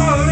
Oh!